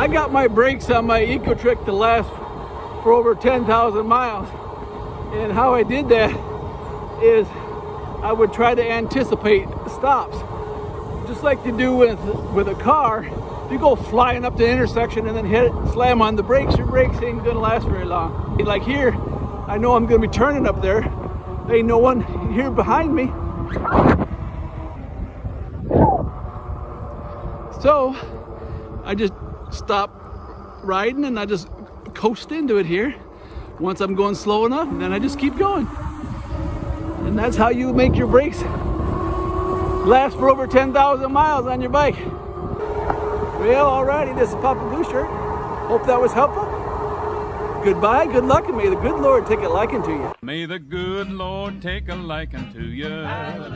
I got my brakes on my Ecotric to last for over 10,000 miles. And how I did that is I would try to anticipate stops. Just like you do with, with a car, you go flying up the intersection and then hit it, slam on the brakes, your brakes ain't gonna last very long. Like here, I know I'm gonna be turning up there. There ain't no one here behind me. So I just stop riding and I just coast into it here. Once I'm going slow enough, then I just keep going. And that's how you make your brakes last for over 10,000 miles on your bike. Well, alrighty, this is Papa Blue Shirt. Hope that was helpful. Goodbye, good luck, and may the good Lord take a liking to you. May the good Lord take a liking to you. Spread